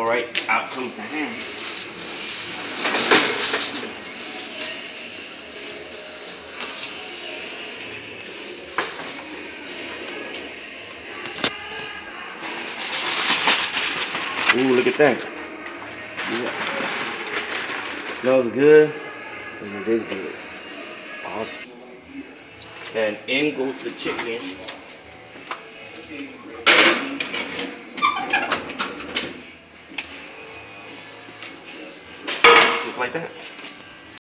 All right, out comes the ham. Ooh, look at that. Yeah. Smells good. And it is good. Awesome. And in goes the chicken. just like that.